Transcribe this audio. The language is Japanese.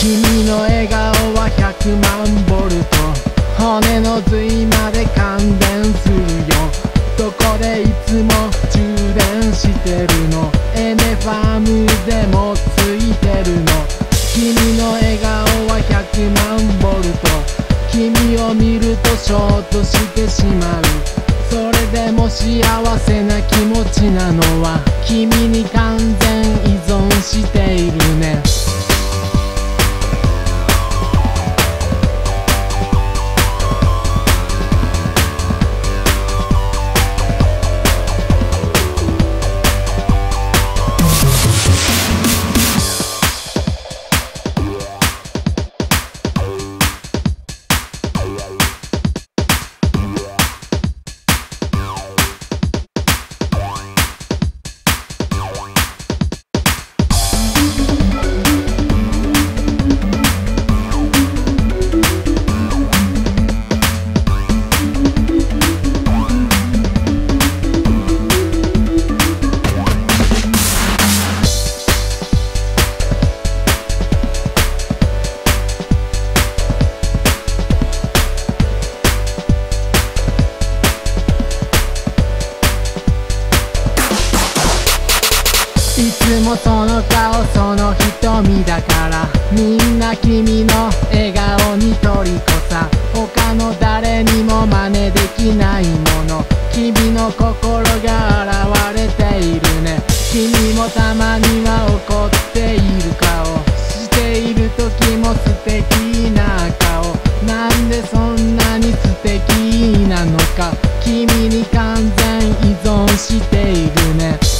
君の笑顔は100万ボルト。骨の髄まで感電するよ。どこでいつも充電してるの？エネファームでもついてるの？君の笑顔は100万ボルト。君を見るとショートしてしまう。それでも幸せな気持ちなのは君に完全つもその顔その瞳だからみんな君の笑顔に虜さ他の誰にも真似できないもの君の心が現れているね。君もたまには怒っている顔。している時も素敵な顔。なんでそんなに素敵なのか。君に完全依存しているね。